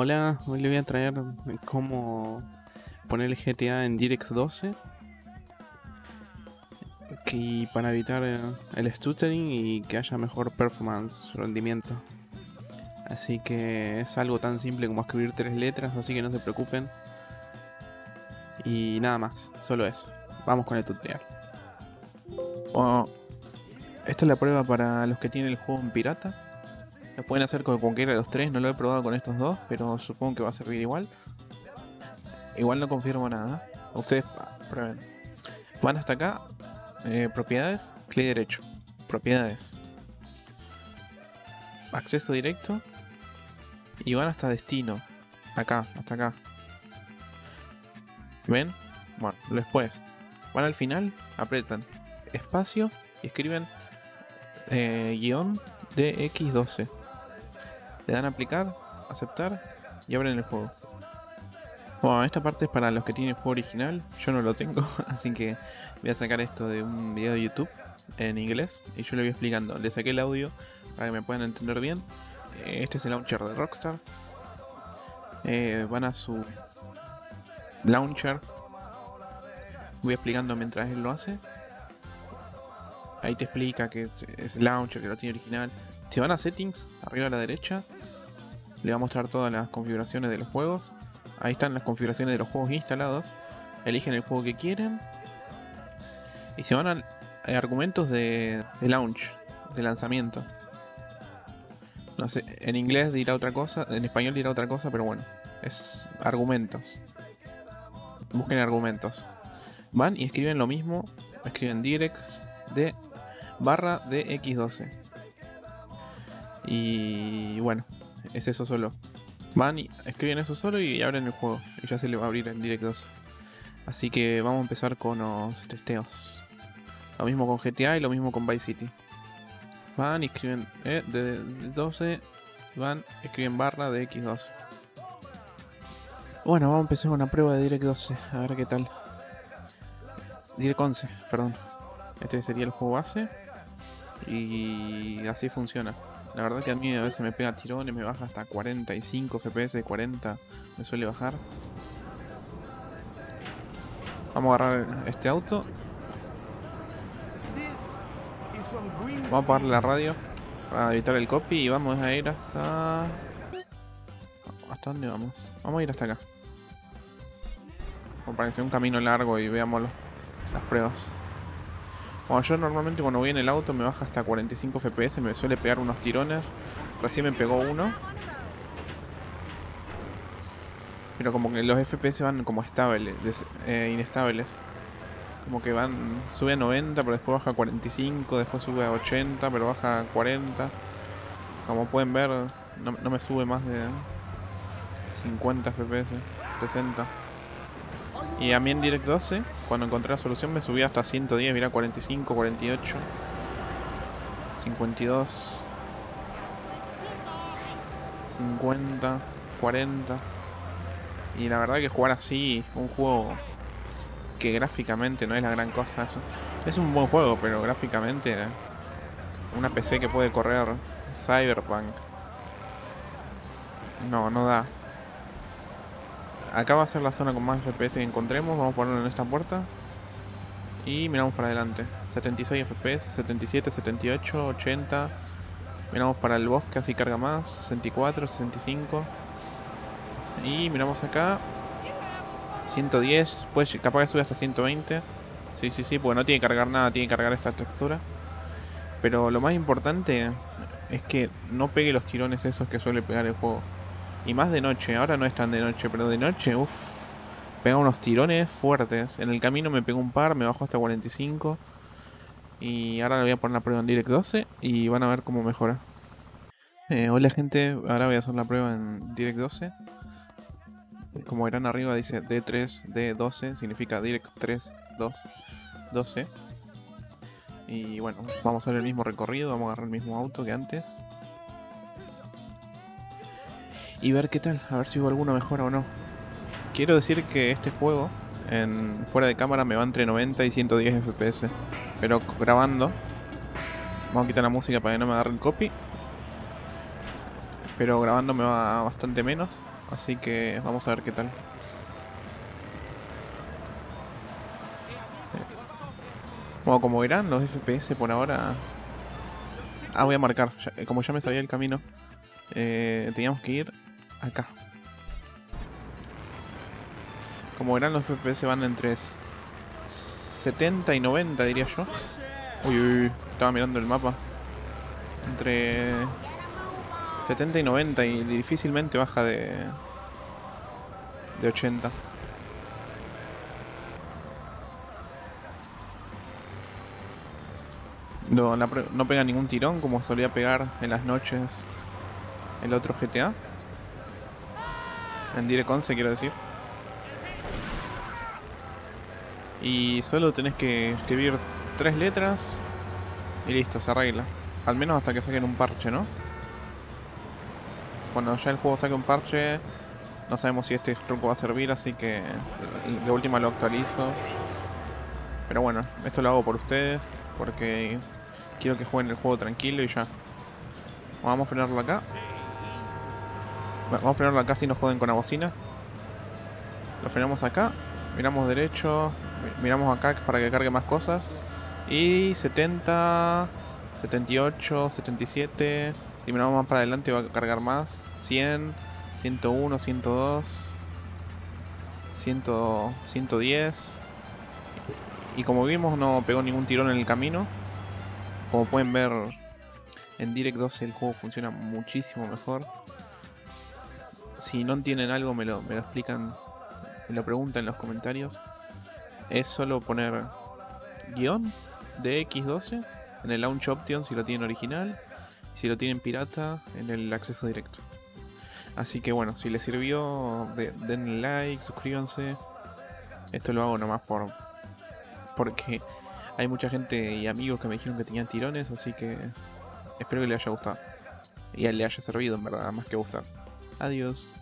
Hola, hoy le voy a traer cómo poner el GTA en DirectX 12 que para evitar eh, el stuttering y que haya mejor performance, rendimiento. Así que es algo tan simple como escribir tres letras, así que no se preocupen. Y nada más, solo eso. Vamos con el tutorial. Bueno, esta es la prueba para los que tienen el juego en pirata. Lo pueden hacer con cualquiera de los tres, no lo he probado con estos dos, pero supongo que va a servir igual. Igual no confirmo nada. Ustedes prueben. Van hasta acá, eh, propiedades, clic derecho. Propiedades. Acceso directo. Y van hasta destino. Acá, hasta acá. ¿Ven? Bueno, después. Van al final, apretan espacio y escriben eh, guion DX12. Le dan a aplicar, aceptar y abren el juego. Bueno, esta parte es para los que tienen el juego original. Yo no lo tengo, así que voy a sacar esto de un video de YouTube en inglés y yo le voy explicando. Le saqué el audio para que me puedan entender bien. Eh, este es el launcher de Rockstar. Eh, van a su launcher. Voy explicando mientras él lo hace. Ahí te explica que es el launcher, que lo tiene original. Si van a settings, arriba a la derecha, le va a mostrar todas las configuraciones de los juegos. Ahí están las configuraciones de los juegos instalados. Eligen el juego que quieren. Y se van a, argumentos de, launch, de lanzamiento. No sé, en inglés dirá otra cosa, en español dirá otra cosa, pero bueno, es argumentos. Busquen argumentos. Van y escriben lo mismo, escriben directs de barra de x12. Y bueno, es eso solo. Van y escriben eso solo y abren el juego. Y ya se le va a abrir en Direct 2. Así que vamos a empezar con los testeos. Lo mismo con GTA y lo mismo con Vice City. Van y escriben eh, de, 12. Van, escriben barra de X2. Bueno, vamos a empezar con la prueba de Direct 12. A ver qué tal. Direct 11, perdón. Este sería el juego base. Y así funciona. La verdad que a mí a veces me pega tirones, me baja hasta 45 FPS, 40 me suele bajar. Vamos a agarrar este auto. Vamos a apagar la radio para evitar el copy y vamos a ir hasta... ¿Hasta dónde vamos? Vamos a ir hasta acá. Como para que sea un camino largo y veamos las pruebas. Bueno, yo normalmente cuando voy en el auto me baja hasta 45 FPS, me suele pegar unos tirones. Recién me pegó uno. Pero como que los FPS van como estables, eh, inestables. Como que van, sube a 90, pero después baja a 45, después sube a 80, pero baja a 40. Como pueden ver, no, no me sube más de 50 FPS, 60. Y a mí en Direct 12, cuando encontré la solución me subí hasta 110, mira 45, 48, 52, 50, 40. Y la verdad que jugar así, un juego que gráficamente no es la gran cosa, es un buen juego, pero gráficamente una PC que puede correr Cyberpunk no, no da. Acá va a ser la zona con más FPS que encontremos. Vamos a ponerlo en esta puerta. Y miramos para adelante. 76 FPS, 77, 78, 80. Miramos para el bosque, así carga más. 64, 65. Y miramos acá. 110. Pues capaz que sube hasta 120. Sí, sí, sí, porque no tiene que cargar nada, tiene que cargar esta textura. Pero lo más importante es que no pegue los tirones esos que suele pegar el juego. Y más de noche, ahora no es tan de noche, pero de noche, uff, pega unos tirones fuertes. En el camino me pegó un par, me bajó hasta 45. Y ahora le voy a poner la prueba en Direct 12 y van a ver cómo mejora. Eh, hola gente, ahora voy a hacer la prueba en Direct 12. Como verán arriba dice D3, D12, significa Direct 3, 2, 12. Y bueno, vamos a hacer el mismo recorrido, vamos a agarrar el mismo auto que antes y ver qué tal, a ver si hubo alguna mejora o no. Quiero decir que este juego, en fuera de cámara, me va entre 90 y 110 FPS. Pero grabando, vamos a quitar la música para que no me agarre el copy. Pero grabando me va bastante menos. Así que vamos a ver qué tal. Eh, Bueno, como verán, los FPS por ahora... Ah, voy a marcar. Eh, como ya me sabía el camino, eh, teníamos que ir acá. Como verán, los FPS van entre s- 70 y 90, diría yo. Uy, uy, uy, estaba mirando el mapa. Entre 70 y 90 y difícilmente baja de, de 80. No, no pega ningún tirón como solía pegar en las noches el otro GTA. En Direct 11 quiero decir. Y solo tenés que escribir tres letras y listo, se arregla. Al menos hasta que saquen un parche, ¿no? Cuando ya el juego saque un parche, no sabemos si este truco va a servir, así que de última lo actualizo. Pero bueno, esto lo hago por ustedes, porque quiero que jueguen el juego tranquilo y ya. Vamos a frenarlo acá. Va- Vamos a frenarlo acá si nos joden con la bocina. Lo frenamos acá. Miramos derecho. mi- Miramos acá para que cargue más cosas. Y 70, 78, 77. Si miramos más para adelante va a cargar más. 100, 101, 102, 100, 110. Y como vimos no pegó ningún tirón en el camino. Como pueden ver en Direct 12 el juego funciona muchísimo mejor. Si no entienden algo me lo, me lo explican, me lo preguntan en los comentarios. Es solo poner guion de X12 en el Launch Option si lo tienen original. Si lo tienen pirata en el acceso directo. Así que bueno, si les sirvió, de- denle like, suscríbanse. Esto lo hago nomás por porque hay mucha gente y amigos que me dijeron que tenían tirones, así que espero que les haya gustado. Y le haya servido, en verdad, más que gustar. Adiós.